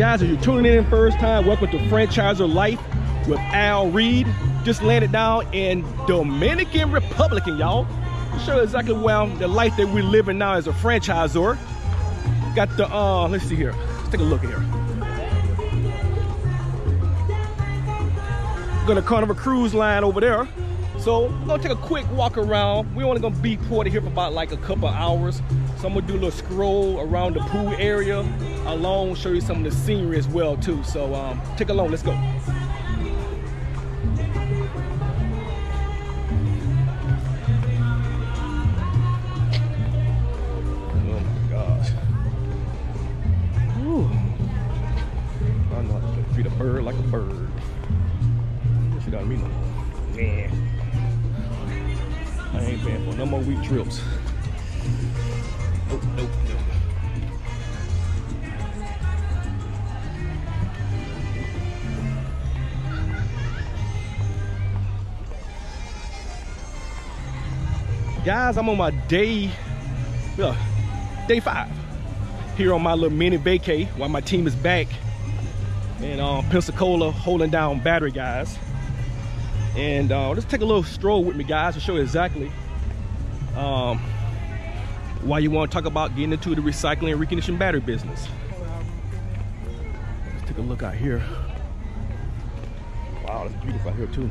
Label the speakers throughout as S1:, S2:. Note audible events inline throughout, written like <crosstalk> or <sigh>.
S1: Guys, if you're tuning in first time, welcome to Franchisor Life with Al Reed. Just landed down in Dominican Republic, y'all. Show you exactly well the life that we're living now as a franchisor. Got the, uh, let's see here. Let's take a look here. Gonna Carnival Cruise Line over there. So I'm gonna take a quick walk around. We're only gonna be ported here for about like a couple hours. So I'm gonna do a little scroll around the pool area along, show you some of the scenery as well too. So um, take along, let's go. Oh bird like a bird. She got me. I ain't paying for no more week trips. Nope, nope, nope. Guys, I'm on my day, uh, day five here on my little mini vacay while my team is back in uh, Pensacola holding down Battery Guyz. And uh, let's take a little stroll with me guys to show you exactly um, why you want to talk about getting into the recycling and reconditioning battery business. Let's take a look out here. Wow, it's beautiful out here too.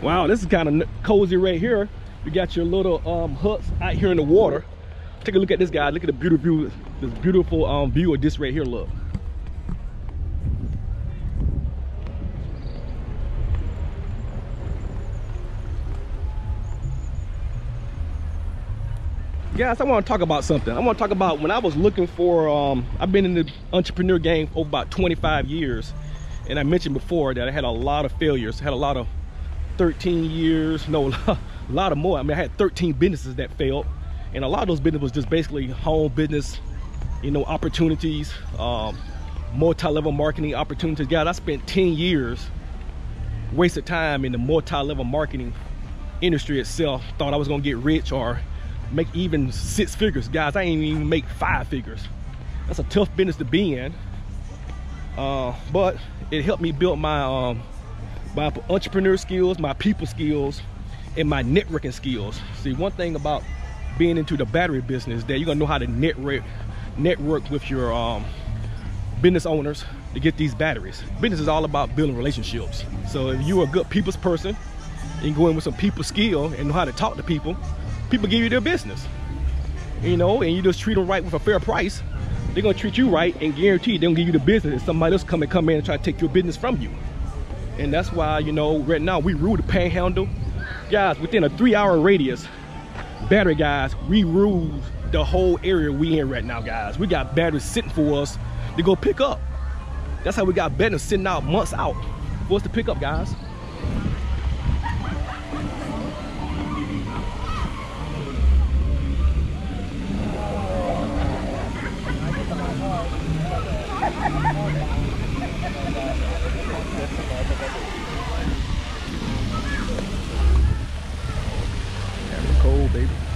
S1: Wow, this is kind of cozy right here. You got your little um, out here in the water. Take a look at this guy. Look at the beautiful view, this beautiful um, view of this right here. Look. Guys, I want to talk about something. I want to talk about when I was looking for, um, I've been in the entrepreneur game for about 25 years. And I mentioned before that I had a lot of failures, had a lot of 13 years, no, <laughs> a lot of more. I mean, I had 13 businesses that failed. And a lot of those businesses was just basically home business, you know, opportunities, um, multi-level marketing opportunities. Guys, I spent 10 years wasted time in the multi-level marketing industry itself. Thought I was gonna get rich or make even six figures. Guys, I ain't even make five figures. That's a tough business to be in. Uh, but it helped me build my um, my entrepreneur skills, my people skills, and my networking skills. See, one thing about being into the battery business that you're gonna know how to network network with your um, business owners to get these batteries. Business is all about building relationships. So if you're a good people's person, and go in with some people skill and know how to talk to people, people give you their business. You know, and you just treat them right with a fair price, they're gonna treat you right and guarantee they're gonna give you the business and somebody else come and come in and try to take your business from you. And that's why, you know, right now we rule the panhandle. Guys, within a three hour radius, Battery Guyz, we rule the whole area we in right now, guys. We got batteries sitting for us to go pick up. That's how we got batteries sitting out months out for us to pick up, guys. Having cold, baby.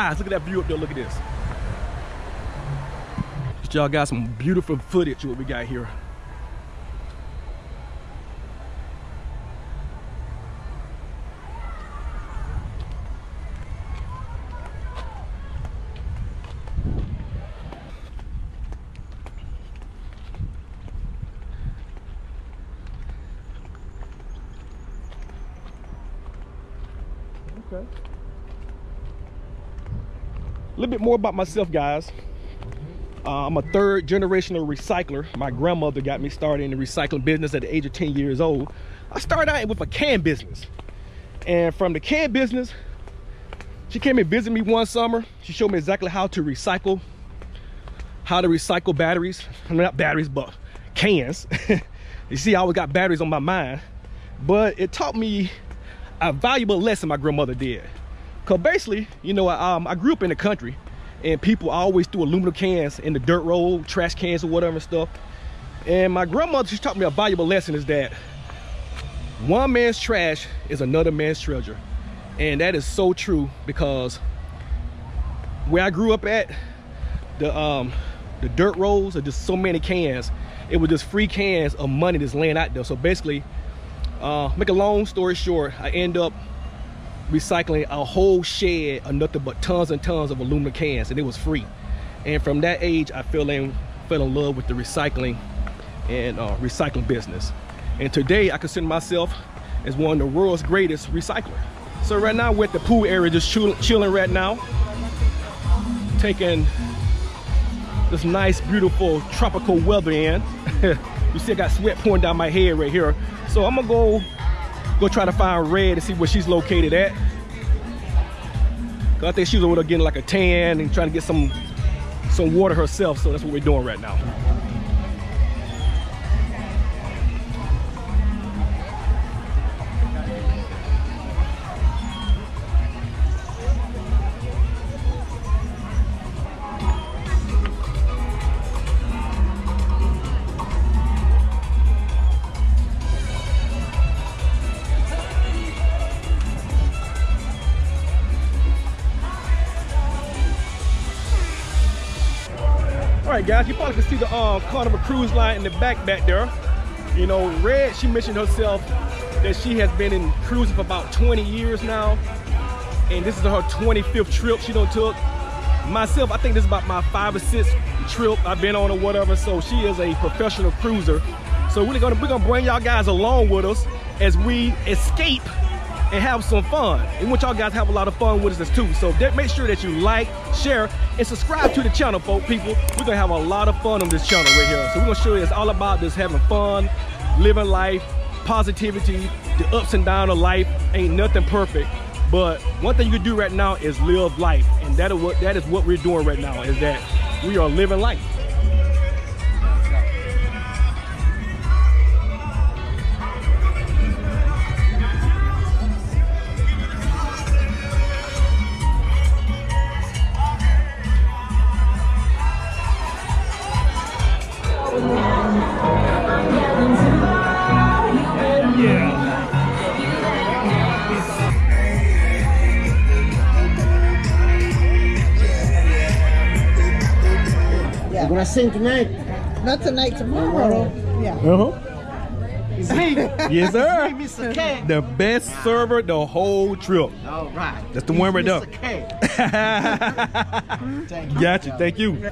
S1: highs. Look at that view up there. Look at this. Y'all got some beautiful footage what we got here. Okay. Little bit more about myself, guys. Uh, I'm a third generational recycler. My grandmother got me started in the recycling business at the age of 10 years old. I started out with a can business. And from the can business, she came and visited me one summer. She showed me exactly how to recycle, how to recycle batteries. Not batteries, but cans. <laughs> you see, I always got batteries on my mind. But it taught me a valuable lesson my grandmother did. Cause basically, you know, I, um, I grew up in the country and people always threw aluminum cans in the dirt road, trash cans or whatever and stuff. And my grandmother, she taught me a valuable lesson is that one man's trash is another man's treasure. And that is so true because where I grew up at, the um, the dirt roads are just so many cans. It was just free cans of money that's laying out there. So basically, uh, make a long story short, I end up recycling a whole shed of nothing but tons and tons of aluminum cans and it was free. And from that age, I fell in, fell in love with the recycling and uh, recycling business. And today I consider myself as one of the world's greatest recycler. So right now we're at the pool area, just chilling right now. Taking this nice, beautiful tropical weather in. <laughs> you see I got sweat pouring down my head right here. So I'm gonna go go try to find Red and see where she's located at. I think she's over there getting like a tan and trying to get some some water herself. So that's what we're doing right now. Right, guys, you probably can see the uh, Carnival Cruise Line in the back back there. You know, Red, she mentioned herself that she has been in cruising for about 20 years now. And this is her 25th trip she done took. Myself, I think this is about my five or sixth trip I've been on or whatever. So she is a professional cruiser. So we're gonna, we're gonna bring y'all guys along with us as we escape and have some fun. And want y'all guys have a lot of fun with us too. So make sure that you like, share, and subscribe to the channel, folk people. We're gonna have a lot of fun on this channel right here. So we're gonna show you it's all about just having fun, living life, positivity, the ups and downs of life. Ain't nothing perfect. But one thing you can do right now is live life. And that is what that is what we're doing right now, is that we are living life.
S2: Gonna sing tonight.
S3: Not tonight, tomorrow. Yeah.
S1: Uh-huh. yes, <laughs> sir.
S2: Mr. K.
S1: The best server the whole trip.
S2: All right.
S1: That's the one right there.
S2: Mr. K. <laughs>
S1: Thank you. Gotcha. Thank you.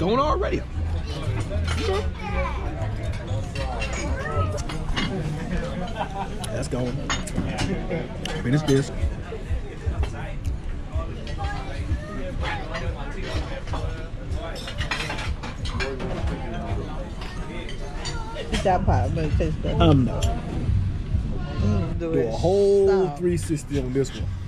S1: Going already. That's going. Finish this.
S3: That part, but taste good.
S1: Um, no.
S3: Mm,
S1: Do a whole
S3: soft.
S1: 360 on this one.